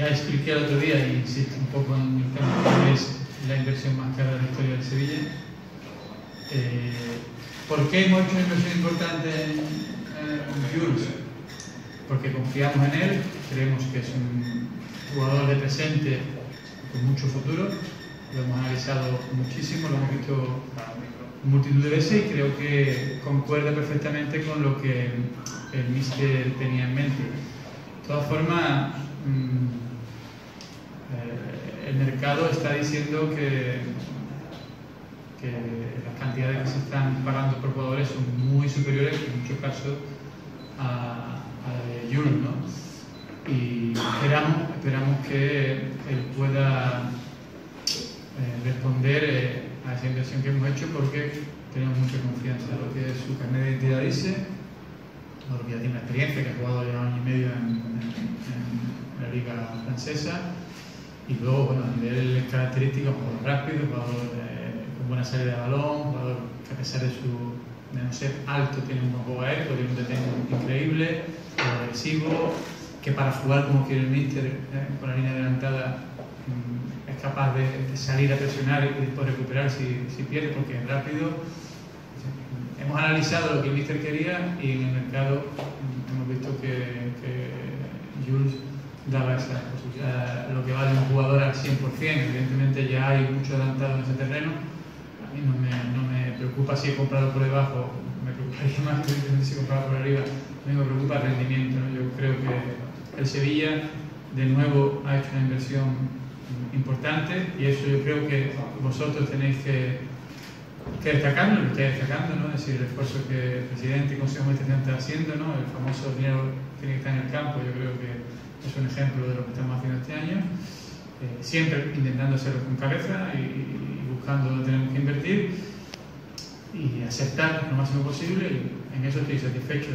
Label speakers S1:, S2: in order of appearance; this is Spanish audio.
S1: ya expliqué el otro día y insisto un poco en el tema que es la inversión más cara de la historia de Sevilla. Eh, ¿Por qué hemos hecho una inversión importante en, en Jules? Porque confiamos en él, creemos que es un jugador de presente con mucho futuro, lo hemos analizado muchísimo, lo hemos visto multitud de veces y creo que concuerda perfectamente con lo que el Mister tenía en mente. De todas formas, mm, mercado está diciendo que, las cantidades que se están pagando por jugadores son muy superiores en muchos casos a, a de Jules, ¿no? Y esperamos, esperamos que él pueda eh, responder eh, a esa inversión que hemos hecho porque tenemos mucha confianza en lo que su carnet de identidad dice, lo que ya tiene experiencia, que ha jugado ya un año y medio en- en la liga francesa, y luego, a nivel característico, jugador rápido, jugador con buena salida de balón, jugador que a pesar de su de no ser alto tiene un buen juego aéreo, tiene un detenimiento increíble, agresivo, que para jugar como quiere el míster eh, con la línea adelantada mm, es capaz de, de salir a presionar y después recuperar si, si pierde porque es rápido. Hemos analizado lo que el míster quería y en el mercado mm, hemos visto que, que Jules daba esa posibilidad, lo que vale un jugador al 100%. Evidentemente ya hay mucho adelantado en ese terreno. A mí no me, no me preocupa si he comprado por debajo, me preocuparía más evidentemente si he comprado por arriba. A mí me preocupa el rendimiento. ¿no? Yo creo que el Sevilla de nuevo ha hecho una inversión importante y eso yo creo que vosotros tenéis que, que destacarlo, lo estáis destacando, ¿no? es decir, el esfuerzo que el presidente y el Consejo de Administración está haciendo, ¿no? el famoso dinero tiene que estar en el campo, que es un ejemplo de lo que estamos haciendo este año, Eh, siempre intentando hacerlo con cabeza y, y buscando dónde tenemos que invertir y aceptar lo máximo posible y en eso estoy satisfecho.